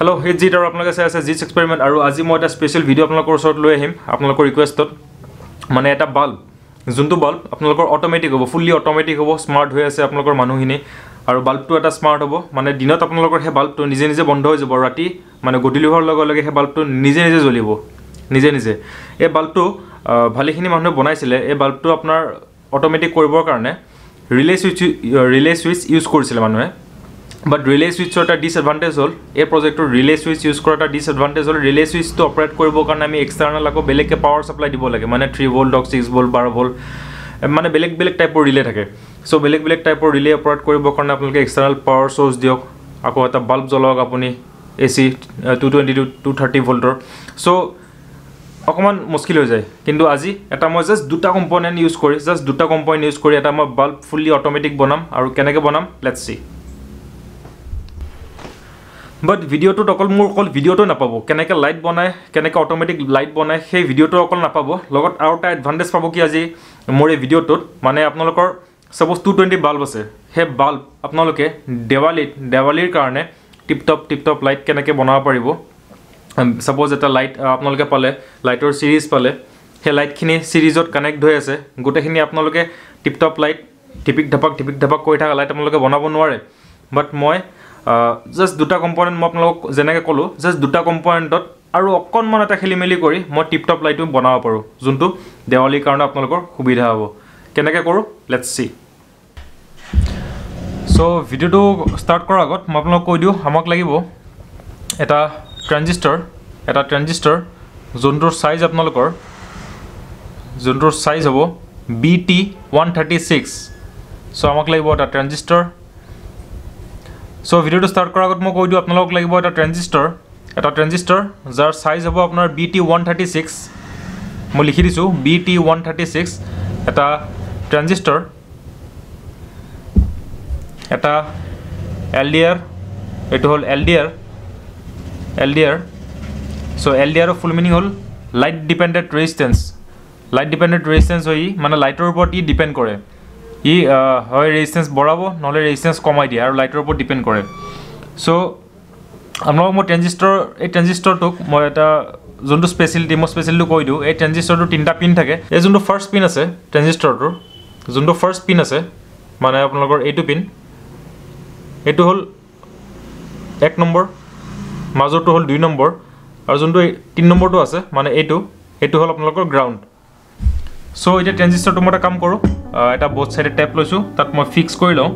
Hello সেই জিত আৰু আপোনালোকে চাই আছে জিটছ এক্সপেৰিমেণ্ট আৰু আজি মই এটা স্পেচিয়েল ভিডিঅ' আপোনালোকৰ ওচৰত লৈ আহিম আপোনালোকৰ ৰিকুৱেষ্টত মানে এটা বাল্ব যোনটো বাল্ব আপোনালোকৰ অট'মেটিক হ'ব ফুল্লি অট'মেটিক হ'ব স্মাৰ্ট হৈ আছে আপোনালোকৰ মানুহখিনি। আৰু বাল্বটো এটা স্মাৰ্ট হ'ব মানে দিনত আপোনালোকৰ সেই বাল্বটো নিজে নিজে বন্ধ হৈ যাব ৰাতি মানে গধূলি হোৱাৰ লগে লগে সেই বাল্বটো নিজে নিজে জ্বলিব নিজে নিজে। এই বাল্বটো ভালেখিনি মানুহে বনাইছিলে এই বাল্বটো আপোনাৰ অট'মেটিক কৰিবৰ কাৰণে relay switch relay switch use কৰিছিলে মানুহে। বাট ৰিলে ছুইচৰ এটা ডিছএডভান্টেজ হ'ল। এই প্ৰজেক্টৰ ৰিলে ছুইচ ইউজ কৰা এটা ডিছএডভান্টেজ হ'ল। ৰিলে ছুইচটো অপাৰেট কৰিবৰ কাৰণে আমি এক্সটাৰ্নেল আকৌ বেলেগকৈ পাৱাৰ ছাপ্লাই দিব লাগে। মানে থ্ৰী ভল্ট হওক ছিক্স ভল্ট বাৰ ভল্ট মানে বেলেগ বেলেগ টাইপৰ ৰিলে থাকে। চ' বেলেগ বেলেগ টাইপৰ ৰিলে অপাৰেট কৰিবৰ কাৰণে আপোনালোকে এক্সটাৰ্নেল পাৱাৰ চ'ৰ্চ দিয়ক। আকৌ এটা বাল্ব জ্বলাওক আপুনি A C two twenty two two thirty ভল্টৰ চ' অকণমান মুস্কিল হৈ যায়। কিন্তু আজি এটা মই জাষ্ট দুটা কম্পনেণ্ট ইউজ কৰি জাষ্ট দুটা কম্পনেণ্ট ইউজ কৰি এটা মই বাল্ব ফুল্লি অট'মেটিক বনাম আৰু কেনেকৈ বনাম লেটছ চি বাট ভিডিঅ'টোত অকল মোৰ অকল ভিডিঅ'টো নাপাব। কেনেকৈ লাইট বনায় কেনেকৈ অট'মেটিক লাইট বনায় সেই ভিডিঅ'টো অকল নাপাব। লগত আৰু এটা এডভান্টেজ পাব কি আজি মোৰ এই ভিডিঅ'টোত মানে আপোনালোকৰ ছাপ'জ টু টুৱেণ্টি বাল্ব আছে। সেই বাল্ব আপোনালোকে দেৱালীত দেৱালীৰ কাৰণে টিপটপ টিপটপ লাইট কেনেকৈ বনাব পাৰিব? ছাপ'জ এটা লাইট আপোনালোকে পালে লাইটৰ চিৰিজ পালে সেই লাইটখিনি চিৰিজত কানেক্ট হৈ আছে। গোটেইখিনি আপোনালোকে টিপটপ লাইট টিপিক ঢাপাক টিপিক ঢাপাক কৰি থকা লাইট আপোনালোকে বনাব নোৱাৰে। বাট মই জাষ্ট দুটা কম্পনেণ্ট মই আপোনালোকক যেনেকৈ ক'লোঁ জাষ্ট দুটা কম্পনেণ্টত আৰু অকণমান এটা খেলি মেলি কৰি মই টিপটপ লাইটো বনাব পাৰোঁ যোনটো দেৱালীৰ কাৰণে আপোনালোকৰ সুবিধা হ'ব। কেনেকৈ কৰোঁ? লেটছ চি চ' ভিডিঅ'টো ষ্টাৰ্ট কৰাৰ আগত মই আপোনালোকক কৈ দিওঁ আমাক লাগিব এটা ট্ৰেঞ্জিষ্টৰ এটা ট্ৰেঞ্জিষ্টৰ যোনটোৰ চাইজ আপোনালোকৰ যোনটোৰ চাইজ হ'ব B T one thirty six চ' আমাক লাগিব এটা ট্ৰেঞ্জিষ্টৰ চ' ভিডিঅ'টো ষ্টাৰ্ট কৰাৰ আগত মই কৈ দিওঁ আপোনালোকক লাগিব এটা ট্ৰেঞ্জিষ্টৰ এটা ট্ৰেঞ্জিষ্টৰ যাৰ চাইজ হ'ব আপোনাৰ B T one thirty six মই লিখি দিছোঁ B T one thirty six এটা ট্ৰেঞ্জিষ্টৰ এটা এল ডি আৰ এইটো হ'ল L D R L D R চ' এল ডি আৰৰ ফুল মিনিং হ'ল light dependent resistance light dependent resistance ই মানে লাইটৰ ওপৰত ই ডিপেণ্ড কৰে। ই হয় ৰেজিষ্টেঞ্চ বঢ়াব নহ'লে ৰেজিষ্টেঞ্চ কমাই দিয়ে আৰু লাইটৰ ওপৰত ডিপেণ্ড কৰে। চ' আপোনালোকক মই ট্ৰেঞ্জিষ্টৰ এই ট্ৰেঞ্জিষ্টৰটোক মই এটা যোনটো স্পেচিয়েলিটি মই স্পেচিয়েলিটি কৈ দিওঁ এই ট্ৰেঞ্জিষ্টৰটোৰ তিনিটা পিন থাকে। এই যোনটো ফাৰ্ষ্ট পিন আছে ট্ৰেঞ্জিষ্টৰটোৰ যোনটো ফাৰ্ষ্ট পিন আছে মানে আপোনালোকৰ এইটো পিন এইটো হ'ল এক নম্বৰ মাজৰটো হ'ল দুই নম্বৰ আৰু যোনটো তিনি নম্বৰটো আছে মানে এইটো এইটো হ'ল আপোনালোকৰ গ্ৰাউণ্ড চ' এতিয়া ট্ৰেঞ্জিষ্টৰটো মই এটা কাম কৰোঁ। এটা ব'থ চাইডে টেপ লৈছোঁ। তাত মই ফিক্স কৰি লওঁ।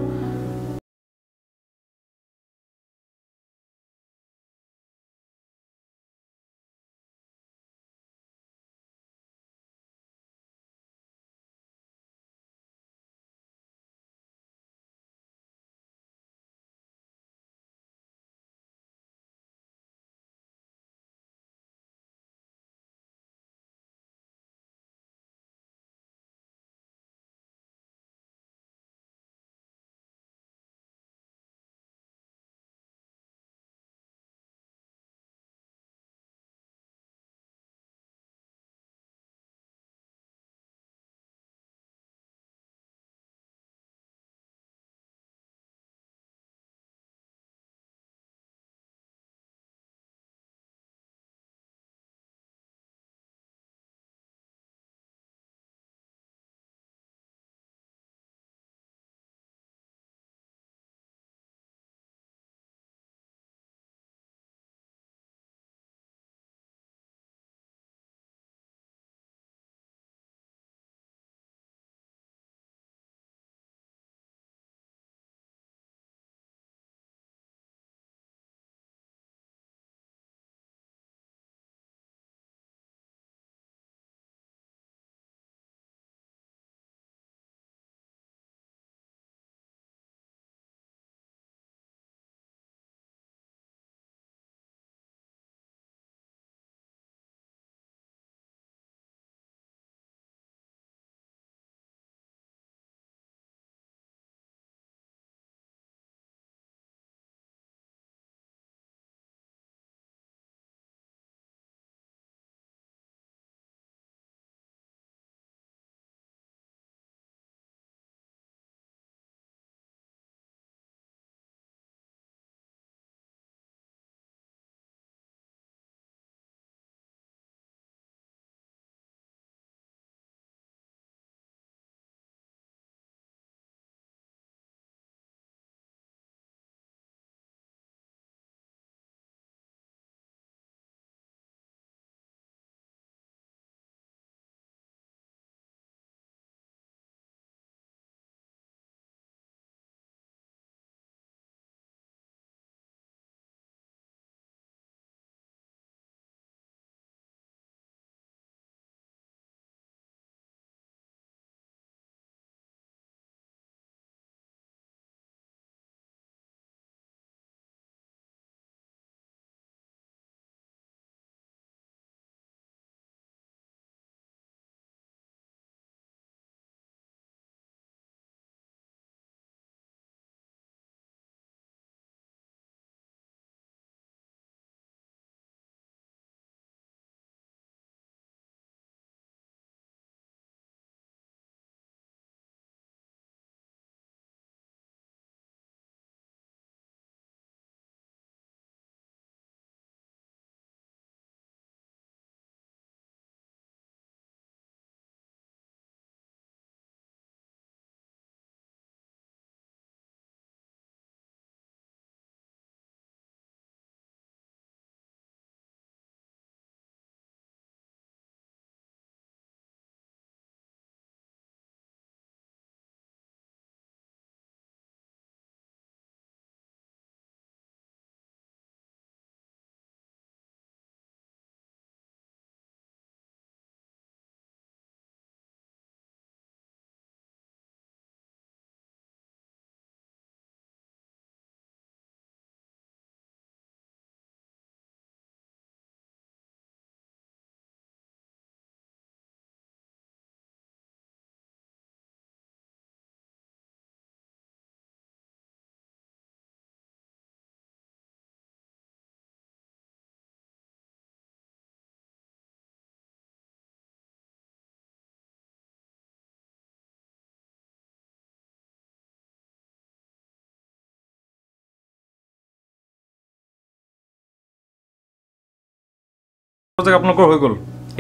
প্ৰজেক্ট আপোনালোকৰ হৈ গ'ল।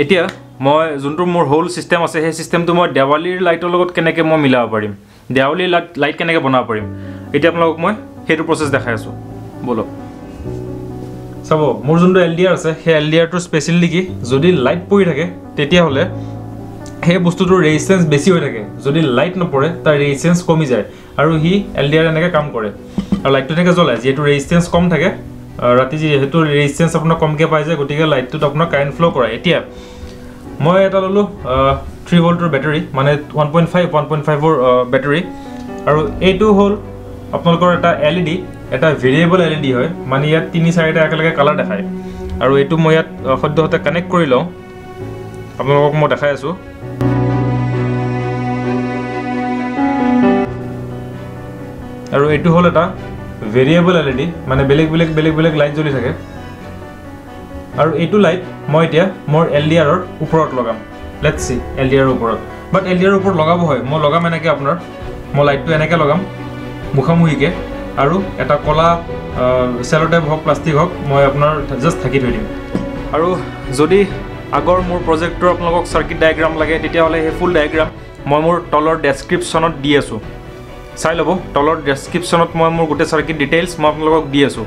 এতিয়া মই যোনটো মোৰ হ'ল ছিষ্টেম আছে সেই ছিষ্টেমটো মই দেৱালীৰ লাইটৰ লগত কেনেকৈ মই মিলাব পাৰিম? দেৱালীৰ লাইট লাইট কেনেকৈ বনাব পাৰিম? এতিয়া আপোনালোকক মই সেইটো প্ৰচেছ দেখাই আছোঁ। ব'লক। চাব মোৰ যোনটো এল ডি আৰ আছে সেই এল ডি আৰটোৰ স্পেচিয়েলি কি যদি লাইট পৰি থাকে তেতিয়াহ'লে সেই বস্তুটোৰ ৰেজিষ্টেঞ্চ বেছি হৈ থাকে। যদি লাইট নপৰে তাৰ ৰেজিষ্টেঞ্চ কমি যায়। আৰু সি এল ডি আৰ এনেকৈ কাম কৰে। আৰু লাইটটো এনেকৈ জ্বলায় যিহেতু ৰেজিষ্টেঞ্চ কম থাকে ৰাতি যিহেতু ৰেজিষ্টেঞ্চ আপোনাৰ কমকৈ পাই যায় গতিকে লাইটটোত আপোনাৰ কাৰেণ্ট ফ্ল' কৰে। এতিয়া মই এটা ল'লোঁ থ্ৰী ভল্টৰ বেটাৰী মানে one point five one point ফাইভৰ বেটাৰী আৰু এইটো হ'ল আপোনালোকৰ এটা এল ই ডি এটা ভেৰিয়েবল এল ই ডি হয় মানে ইয়াত তিনি চাৰিটা একেলগে কালাৰ দেখায়। আৰু এইটো মই ইয়াত সদ্যহতে কানেক্ট কৰি লওঁ। আপোনালোকক মই দেখাই আছোঁ। আৰু এইটো হ'ল এটা ভেৰিয়েবল এল ই ডি মানে বেলেগ বেলেগ বেলেগ বেলেগ লাইট জ্বলি থাকে। আৰু এইটো লাইট মই এতিয়া মোৰ এল ডি আৰৰ ওপৰত লগাম। লেট চি এল ডি আৰৰ ওপৰত। বাট এল ডি আৰৰ ওপৰত লগাব হয়। মই লগাম এনেকৈ আপোনাৰ মই লাইটটো এনেকৈ লগাম মুখামুখিকৈ। আৰু এটা ক'লা চেলো টাইপ হওক প্লাষ্টিক হওক মই আপোনাৰ জাষ্ট থাকি থৈ দিম। আৰু যদি আগৰ মোৰ প্ৰজেক্টৰ আপোনালোকক চাৰ্কিট ডায়েগ্ৰাম লাগে তেতিয়াহ'লে সেই ফুল ডায়েগ্ৰাম মই মোৰ তলৰ ডেছক্ৰিপশ্যনত দি আছোঁ। চাই ল'ব। তলৰ ডেছক্ৰিপশ্যনত মই মোৰ গোটেই চাৰ্কিট ডিটেইলছ মই আপোনালোকক দি আছোঁ।